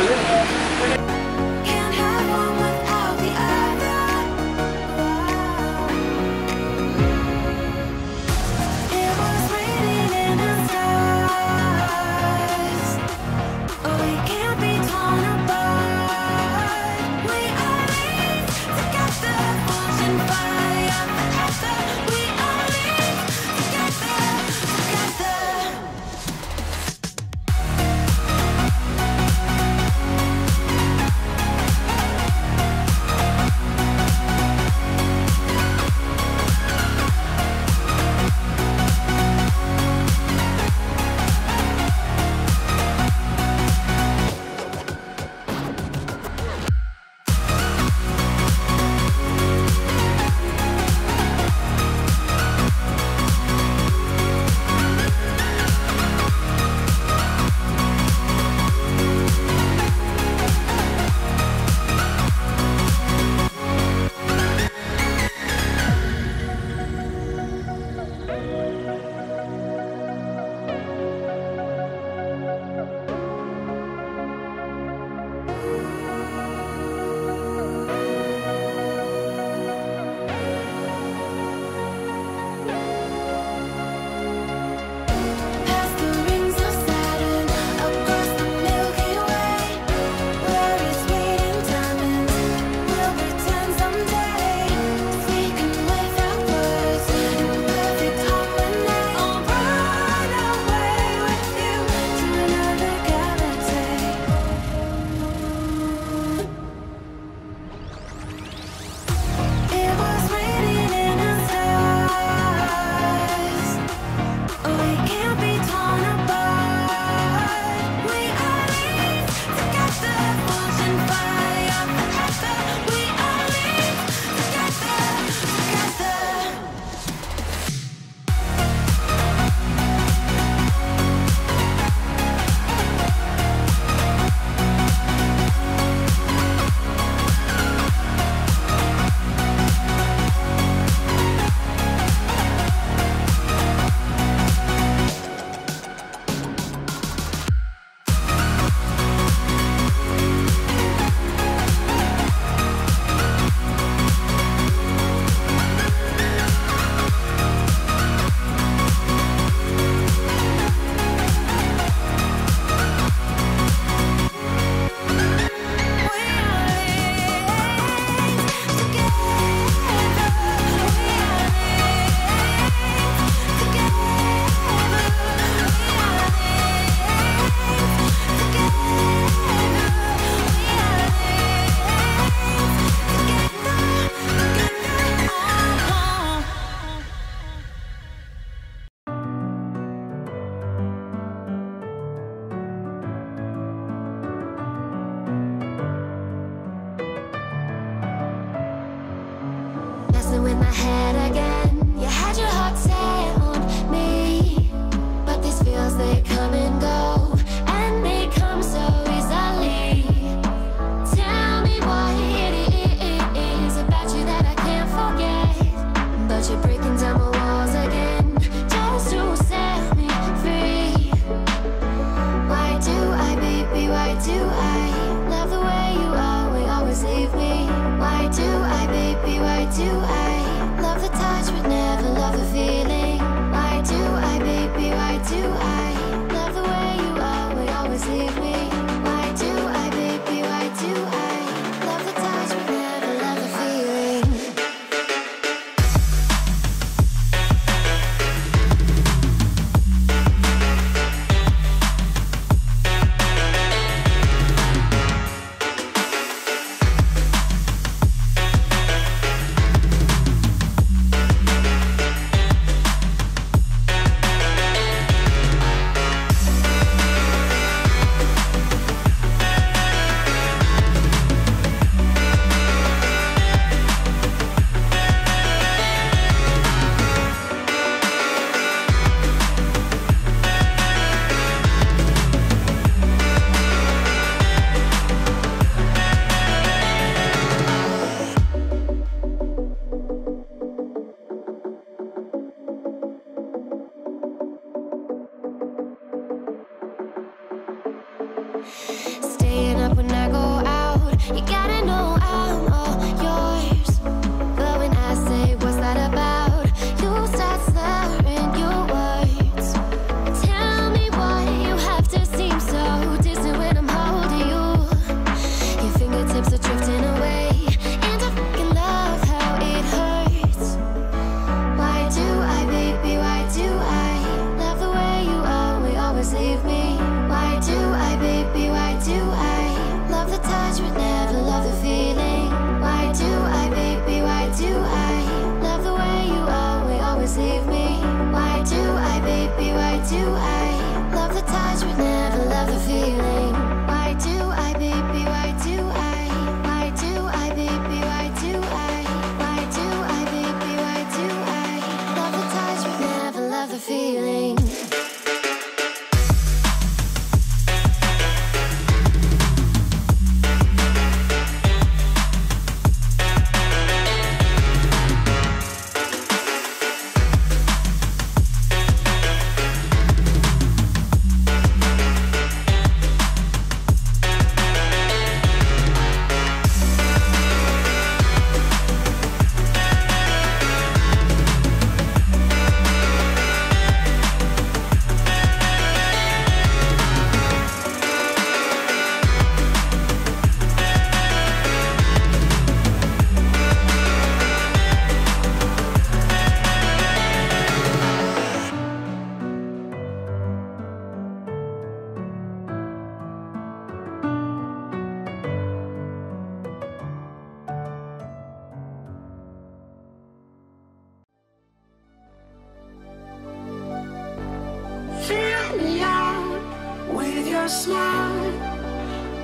Valeu.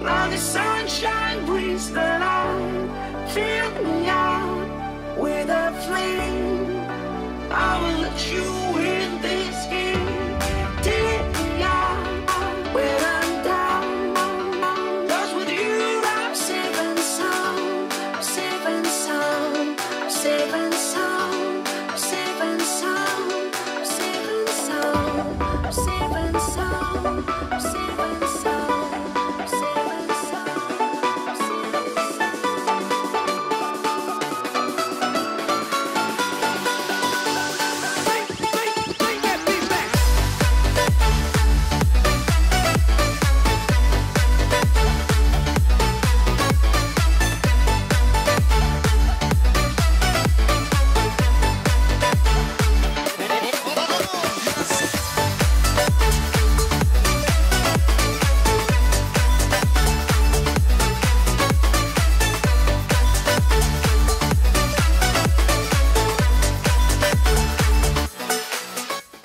Now the sunshine brings the light.